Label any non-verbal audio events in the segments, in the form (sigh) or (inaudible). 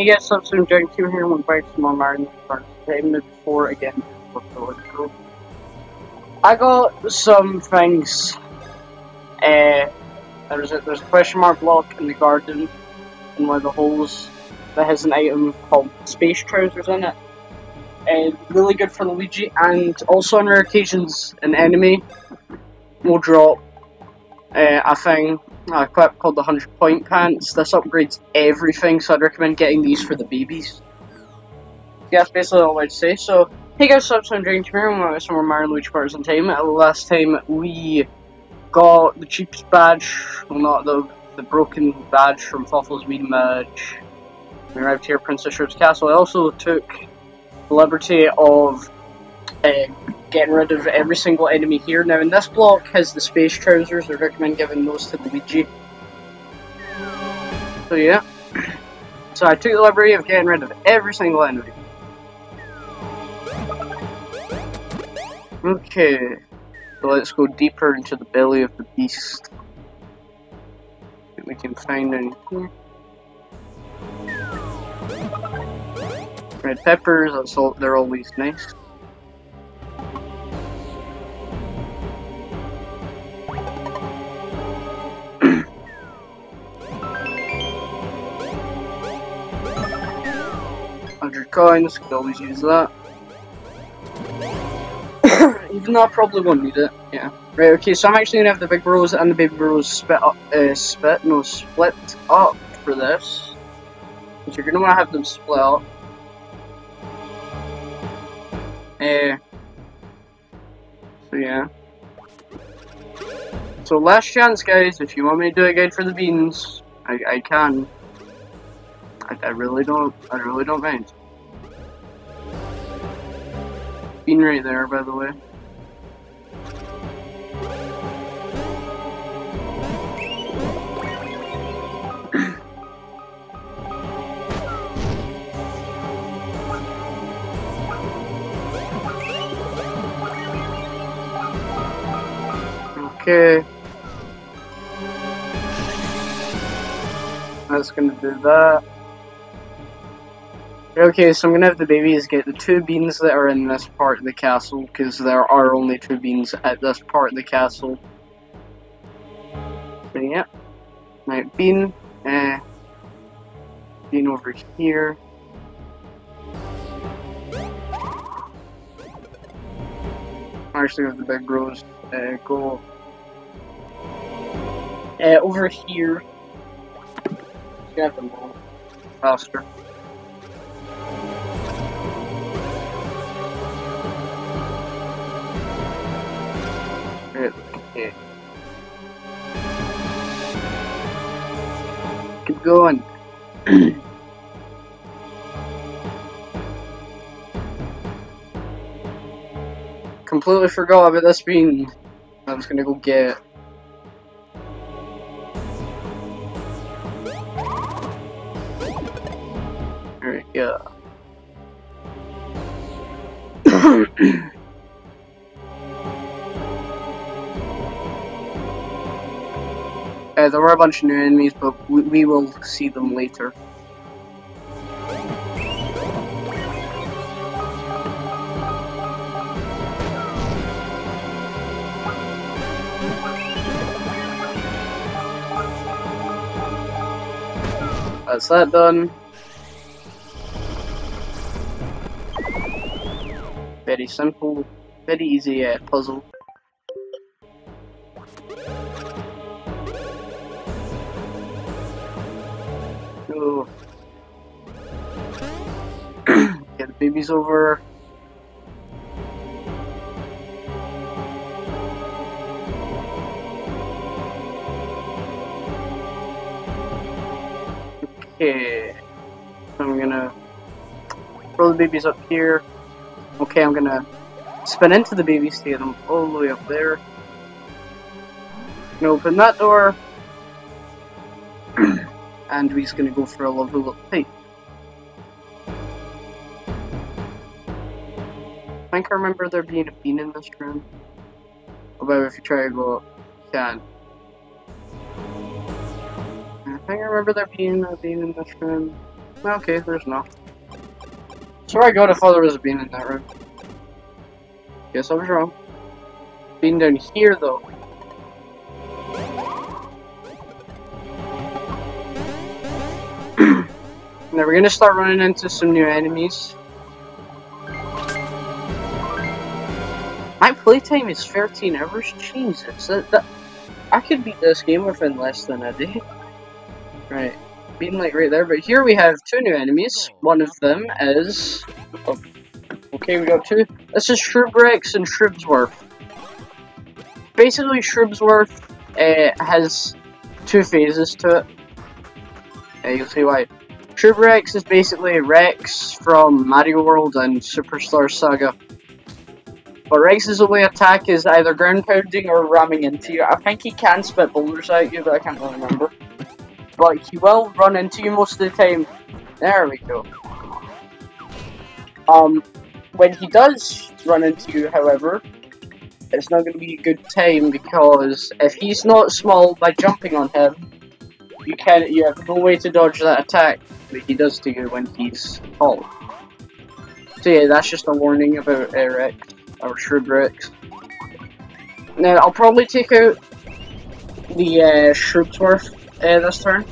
He gets substance drink two here and one bite from Mario first time before again. I got some things. Uh, there's a there's a question mark block in the garden in one of the holes that has an item called space trousers in it. Uh, really good for Luigi, and also on rare occasions, an enemy will drop uh, a thing, a clip called the 100 point pants. This upgrades everything, so I'd recommend getting these for the babies. Yeah, that's basically all I'd say. So, hey guys, so I'm Dragon here, and we're some more Mario Luigi Partners in Time. Last time we got the cheapest badge, well not the, the broken badge from Fawful's Bean 'n' Badge. We arrived here at Princess Shroob's Castle. I also took the liberty of uh, getting rid of every single enemy here. Now, in this block has the space trousers. I recommend giving those to Luigi. So, yeah. So, I took the liberty of getting rid of every single enemy. Okay. So, let's go deeper into the belly of the beast. we can find in here. Red peppers, that's all, they're always nice. (coughs) Hundred coins, could always use that. Even though I probably won't need it, yeah. Right, okay, so I'm actually gonna have the big bros and the baby bros split up, uh, spit, no, split up for this. Because you're gonna wanna have them split up. Uh, so yeah. So last chance guys, if you want me to do a guide for the beans, I, I can. I, I really don't, I really don't mind. Bean right there, by the way. (coughs) Okay. That's gonna do that. Okay, so I'm gonna have the babies get the two beans that are in this part of the castle, because there are only two beans at this part of the castle. So yeah. Right, bean, uh, bean over here. Actually, with the big bros, uh, go uh, over here, them all. Okay. Keep going. (clears throat) Completely forgot about this being. I was gonna go get. Yeah. (coughs) Uh, there were a bunch of new enemies, but we, we will see them later. That's that done. Very simple, very easy uh, puzzle. So, (coughs) get the babies over. Okay, I'm gonna throw the babies up here. Okay, I'm gonna spin into the get them all the way up there. Gonna open that door. (clears throat) and we're just gonna go for a level up pipe. I think I remember there being a bean in this room. Although if you try to go up, you can. I think I remember there being a bean in this room. Okay, there's no. So I got if there was a bean in that room. Guess I was wrong. Bean down here though. (clears throat) now we're gonna start running into some new enemies. My playtime is 13 hours? Jesus, that, that, I could beat this game within less than a day. Right, being like right there, but here we have two new enemies. One of them is... Oh, okay, we got two. This is Shroob Rex and Shroobsworth. Basically, Shroobsworth uh, has two phases to it. Uh, you'll see why. Shroob Rex is basically Rex from Mario World and Superstar Saga. But Rex's only attack is either ground pounding or ramming into you. I think he can spit boulders at you, but I can't really remember. But he will run into you most of the time. There we go. Um, when he does run into you, however, it's not going to be a good time because if he's not small by jumping on him, you can you have no way to dodge that attack that he does to you when he's tall. So yeah, that's just a warning about Eric or Shroob Rex. Now, I'll probably take out the uh, Shroobsworth uh, this turn.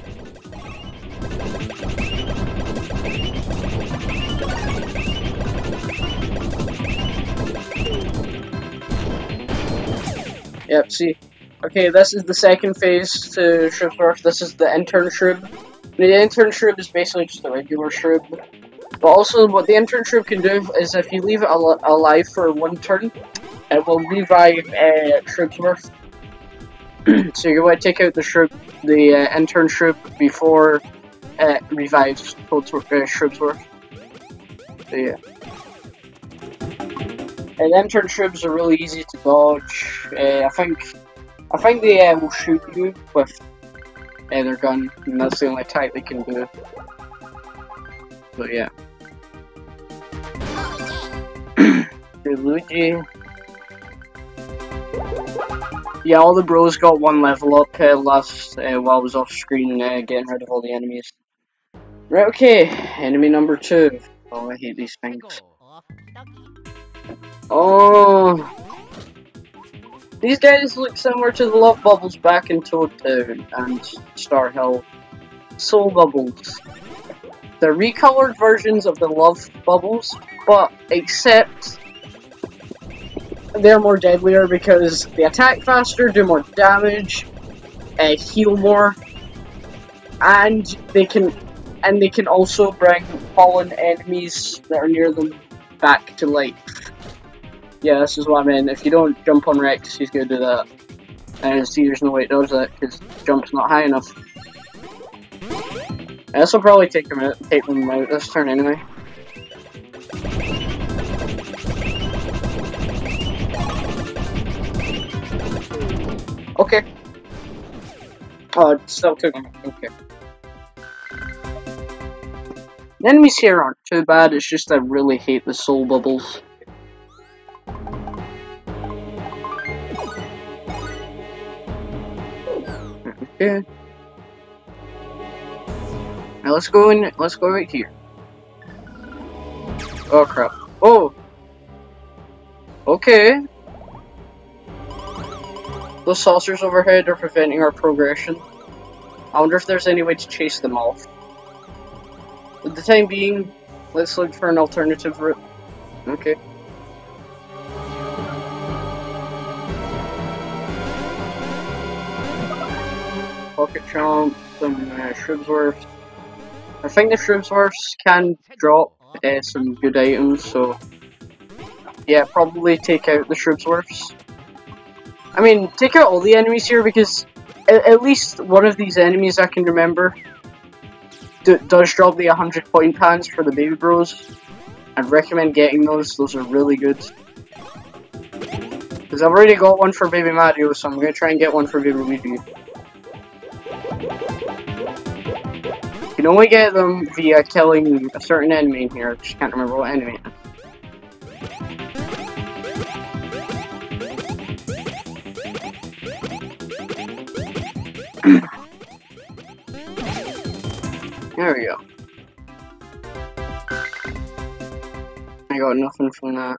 Yep, see. Okay, this is the second phase to Shroobsworth. This is the intern shroob. The intern shroob is basically just a regular shroob. But also, what the intern shroob can do is if you leave it al alive for one turn, it will revive uh, Shroobsworth. (clears throat) so you want to take out the shroob, the uh, intern shroob before it revives uh, Shroobsworth. So yeah. And intern shroobs are really easy to dodge. Uh, I think I think they uh, will shoot you with uh, their gun, and that's the only type they can do. But yeah. (clears throat) Luigi. Yeah, all the bros got one level up uh, last uh, while I was off screen uh, getting rid of all the enemies. Right, okay, enemy number two. Oh, I hate these things. Oh, these guys look similar to the Love Bubbles back in Toad Town and Star Hill. Soul Bubbles. They're recolored versions of the Love Bubbles, but except they're more deadlier because they attack faster, do more damage, uh, heal more, and they can and they can also bring fallen enemies that are near them back to life. Yeah, this is what I mean. If you don't jump on Rex, he's gonna do that. And see, there's no way it does that because jump's not high enough. This will probably take them out, take them out this turn anyway. Okay. Oh, it still took them. Okay. Enemies here aren't too bad, it's just I really hate the soul bubbles. Okay. Now let's go in, let's go right here. Oh crap. Oh! Okay. Those saucers overhead are preventing our progression. I wonder if there's any way to chase them off. For the time being, let's look for an alternative route. Okay. Pocket Chomp, some uh, Shroobsworth. I think the Shroobsworths can drop uh, some good items, so yeah, probably take out the Shroobsworths. I mean, take out all the enemies here because at, at least one of these enemies I can remember does drop the 100 point pans for the baby bros. I'd recommend getting those, those are really good. Because I've already got one for Baby Mario, so I'm going to try and get one for Baby Luigi. You can only get them via killing a certain enemy in here, I just can't remember what enemy There we go. I got nothing from that.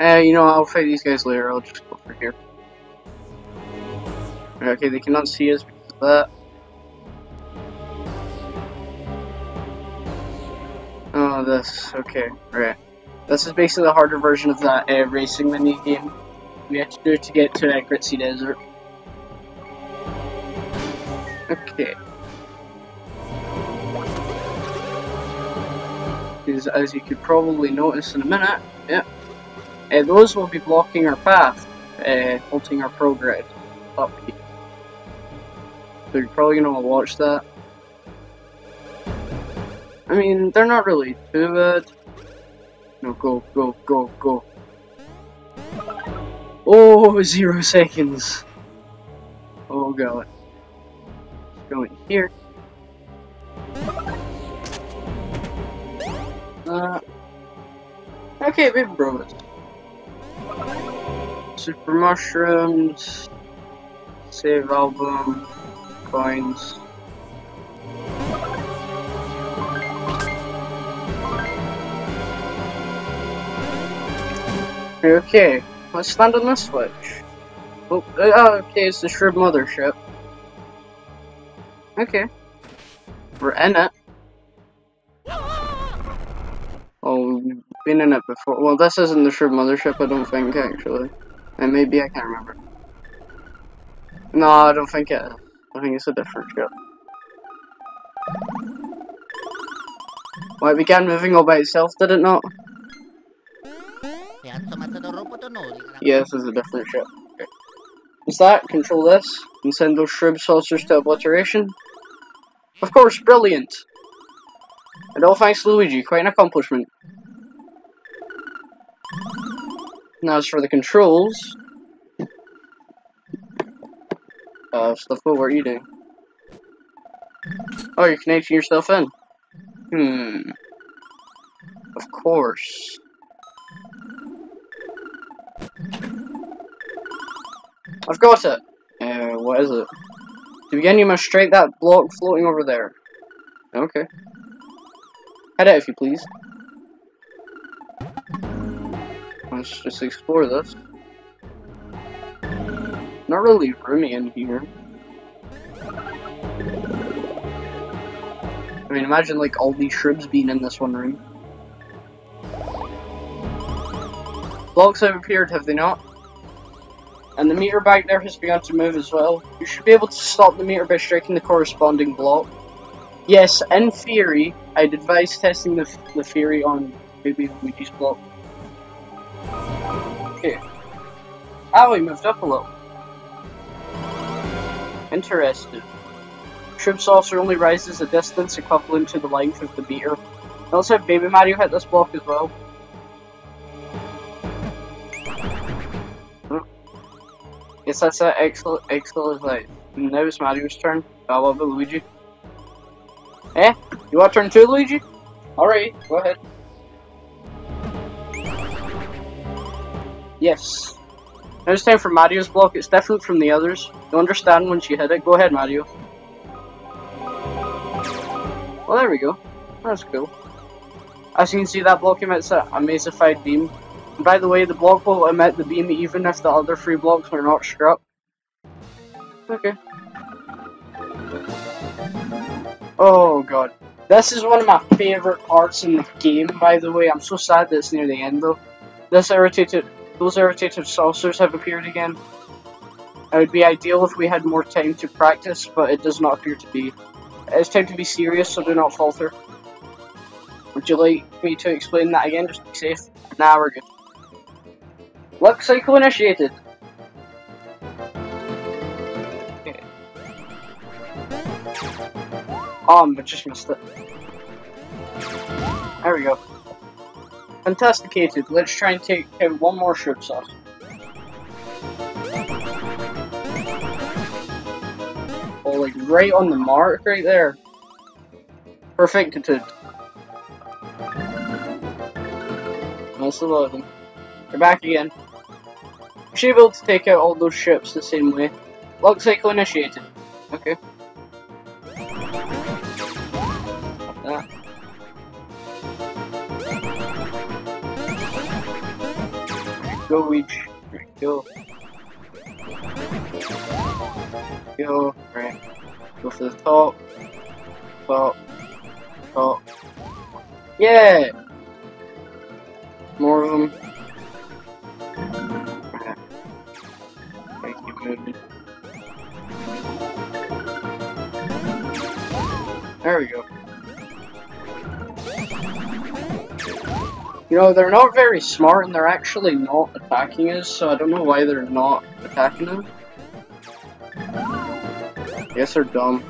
Eh, you know, I'll fight these guys later, I'll just go for here. Okay, they cannot see us because of that. Oh, this, okay, right. This is basically the harder version of that uh, racing mini game we had to do to get to uh, Gritzy Desert. Okay. Because as you could probably notice in a minute, yeah, uh, those will be blocking our path, uh, halting our progress up here. So you're probably going to watch that. I mean, they're not really too bad. No, go, go, go, go. Oh, zero seconds. Oh god. Going here. Uh, okay, we broke it. Super mushrooms. Save album. Coins. Okay, let's land on this switch. Oh, uh, okay, it's the Shroob Mothership. Okay. We're in it. Oh, we've been in it before. Well, this isn't the Shroob Mothership, I don't think, actually. And maybe I can't remember. No, I don't think it is. I think it's a different ship. Well, it began moving all by itself, did it not? Yes, this is a different ship. Okay. Is that? Control this and send those Shroob saucers to obliteration? Of course, brilliant! And all thanks to Luigi, quite an accomplishment. Now as for the controls... Uh, stuff, what were you doing? Oh, you're connecting yourself in. Hmm. Of course. I've got it. Uh, what is it? To begin, you must strike that block floating over there. Okay. Head out if you please. Let's just explore this. Not really roomy in here. I mean, imagine like all these shroobs being in this one room. Blocks have appeared, have they not? And the meter back there has begun to move as well. You should be able to stop the meter by striking the corresponding block. Yes, in theory, I'd advise testing the, the theory on maybe Luigi's block. Okay. Ah, moved up a little. Interesting. Shroob saucer only rises a distance equivalent to the length of the meter. I also have Baby Mario hit this block as well. That's it. Excel, Excel is like, now it's Mario's turn. I love it, Luigi. Eh? You want turn two, Luigi? Alright, go ahead. Yes. Now it's time for Mario's block. It's different from the others. You'll understand once you hit it. Go ahead, Mario. Well, there we go. That's cool. As you can see, that block emits a mazified beam. By the way, the block will emit the beam even if the other three blocks are not struck. Okay. Oh god. This is one of my favourite parts in the game, by the way. I'm so sad that it's near the end though. This irritated those irritated saucers have appeared again. It would be ideal if we had more time to practice, but it does not appear to be. It's time to be serious, so do not falter. Would you like me to explain that again, just to be safe? Nah, we're good. Luck cycle initiated. Okay. Oh, I just missed it. There we go. Fantasticated. Let's try and take out one more Shroob sauce. Oh, like right on the mark right there. Perfectitude. That's of them. They're back again. Should be able to take out all those ships the same way. Lock cycle initiated. Okay. Go, Weech. Go. Go. Right. Go for the top. Top. Top. Yeah! More of them. There we go. You know, they're not very smart and they're actually not attacking us, so I don't know why they're not attacking us. Guess they're dumb.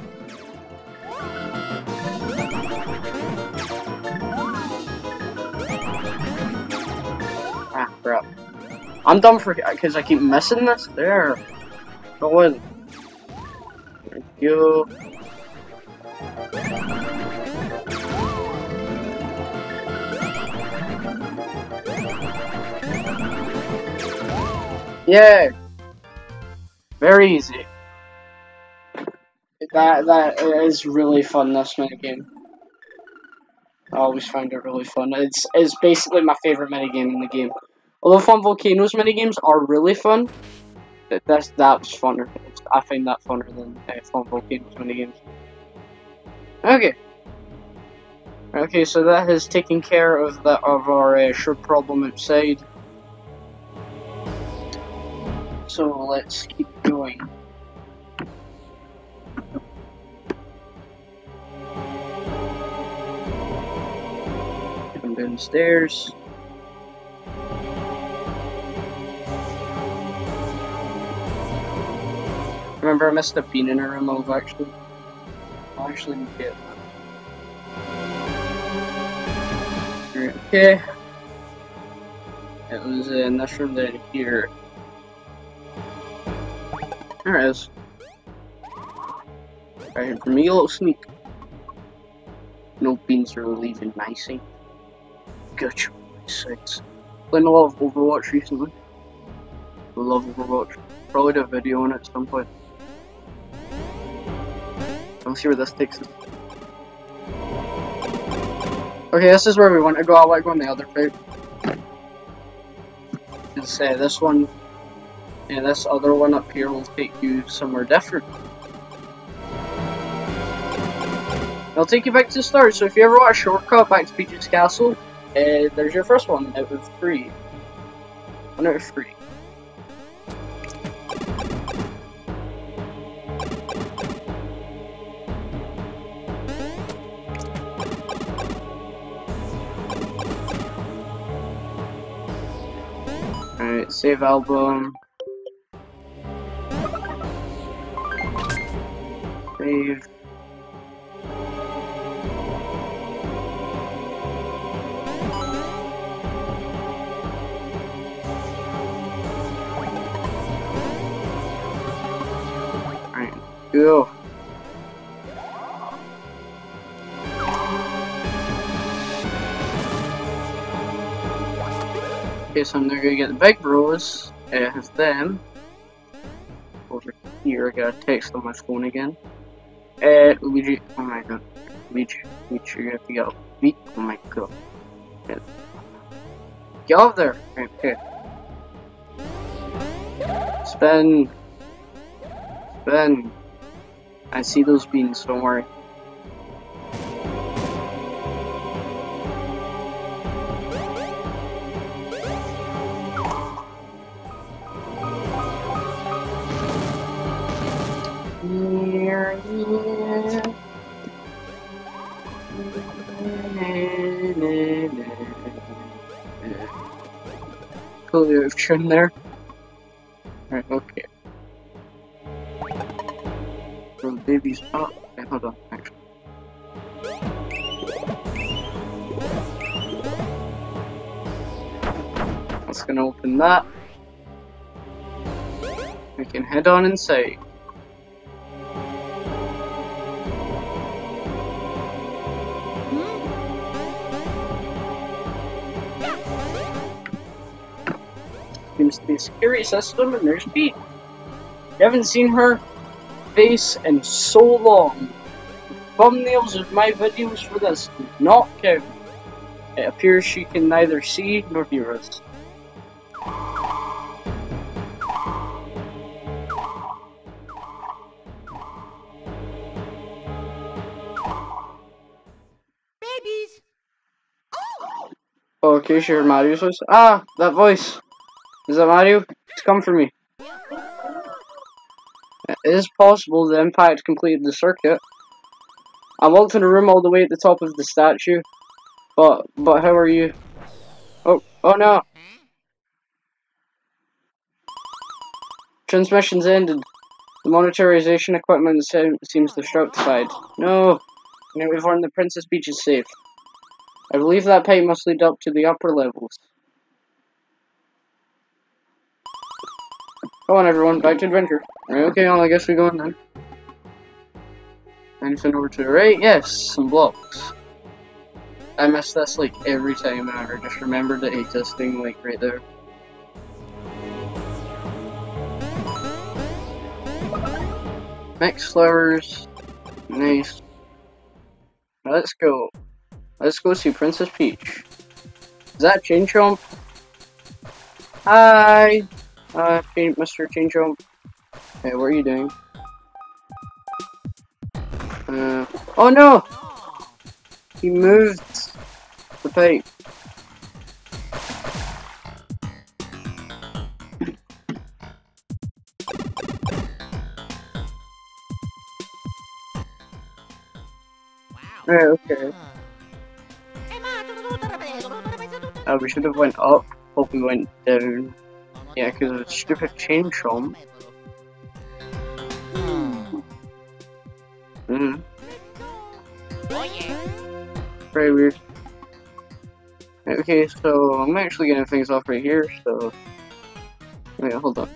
Ah, crap. I'm dumb for because I keep missing this. There. In. Thank you. Yeah. Very easy. That that is really fun. This mini game. I always find it really fun. It's it's basically my favorite mini game in the game. Although Fun Volcanoes mini games are really fun, that that's that's funner. I find that funner than uh, Fun Volcanoes mini games. Okay. Okay, so that has taken care of that of our uh, short problem outside. So let's keep going. Come downstairs. Remember, I missed a bean in a room. I've actually, I'll actually get. Okay. It was in this room down here. There it is. Alright, for me a little sneak. No beans are leaving my nicely. Good six. Playing a lot of Overwatch recently. Love Overwatch. Probably do a video on it at some point. I'll see where this takes us. Okay, this is where we want to go. I want to go on the other route. And say this one and this other one up here will take you somewhere different. It'll take you back to the start, so if you ever want a shortcut back to Peach's Castle, uh, there's your first one out of three. One out of three. Save album. Save. Alright, go. Okay, so I'm gonna get the big bros. Has them. Over here, I got a text on my phone again. Uh, Luigi. Oh my god. Luigi. Luigi, you're have to get up. Beat. Oh my god. Get, get up there. Right, okay. Spin. Spin. I see those beans, don't worry. Oh, here, here. Totally tune there. Right, okay. So the baby's up. Okay, hold on, actually. That's gonna open that. We can head on inside. Seems to be a security system and there's Peach. You haven't seen her face in so long. The thumbnails of my videos for this do not count. It appears she can neither see nor hear us. Babies. Oh, okay, she heard Mario's voice. Ah, that voice. Is that Mario? It's come for me. It is possible the impact completed the circuit. I walked in a room all the way at the top of the statue. But, but how are you? Oh, oh no. Transmission's ended. The monetarization equipment se- seems destructified. No. Now we've learned the Princess Peach is safe. I believe that pipe must lead up to the upper levels. Come on everyone, back to adventure. Okay, well I guess we go on then. Anything over to the right? Yes, some blocks. I miss this like every time I ever just remembered it existing like right there. Mixed flowers. Nice. Let's go. Let's go see Princess Peach. Is that Chain Chomp? Hi! Uh, Chain, Mr. Chain Chomp. Hey, what are you doing? Uh, oh no! He moved the pipe. Right, okay. Uh, we should have went up, but we went down. Yeah, because of the stupid chain chomp. Mm. Very weird. Okay, so I'm actually getting things off right here, so... Wait, hold on.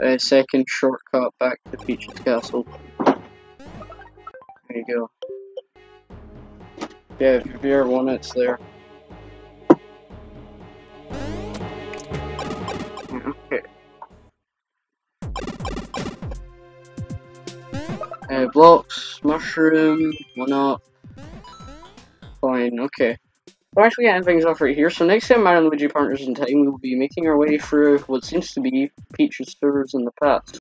A second shortcut back to Peach's Castle. There you go. Yeah, if you've ever one, it's there. Uh, blocks, mushroom, one up. Fine, okay. We're actually getting things off right here, so next time Mario and Luigi Partners in Time, we will be making our way through what seems to be Peach's sewers in the past.